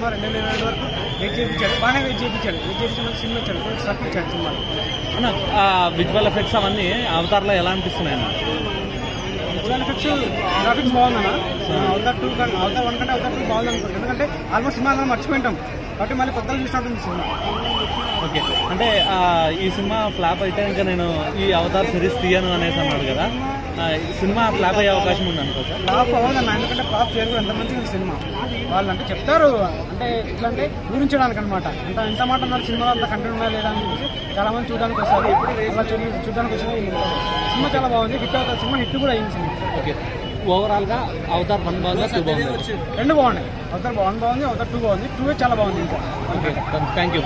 Cinema రెండు వేల ఇరవై వరకు వెయిట్ చేయించాడు బాగానే వెయిట్ చేయించాడు వెయిట్ చేయించిన సినిమా ఇచ్చాడు. కొంచెం స్టఫ్ ఇచ్చాడు సినిమా అన్న విజువల్ ఎఫెక్ట్స్ అవన్నీ అవతార్లో ఎలా అనిపిస్తున్నాయి అన్న? విజువల్ ఎఫెక్ట్స్ గ్రాఫిక్స్ బాగుందన్న. అవతార్ టూ కంటే అవతార్ వన్ కంటే అవతార్ టూ బాగుంది అనుకుంటాను ఎందుకంటే ఆల్మోస్ట్ సినిమా మర్చిపోయింటాం. కాబట్టి మళ్ళీ కొత్తగా చూసినట్టుంది సినిమా. ఓకే. అంటే ఈ సినిమా ఫ్లాప్ అయితే ఇంకా నేను ఈ అవతార్ సిరీస్ తీయను అనేసి అన్నాడు కదా. సినిమా ఫ్లాప్ అయ్యే అవకాశం ఉంది అనుకోవచ్చా ఫ్లాప్ అవ్వదన్న ఎందుకంటే ఫ్లాప్ చేయరు ఎంత సినిమా? వాళ్ళు అంటే చెప్తారు అంటే ఎట్లా అంటే ఊరించడానికి అనమాట ఎంత ఎంత మాట ఉన్నారు సినిమాలో అంత కంటెంట్ ఉన్నా లేదా అని చాలా మంది చూడడానికి వస్తారు. చూడడానికి వచ్చిన సినిమా చాలా బాగుంది హిట్ అవుతుంది సినిమా హిట్ కూడా అయింది సినిమా. ఓకే. ఓవరాల్గా అవతార్ వన్ బాగుందా టూ బాగుందా? రెండు బాగున్నాయి. అవతార్ వన్ బాగుంది అవతార్ టూ బాగుంది టూ చాలా బాగుంది ఇంకా. ఓకే. Thank you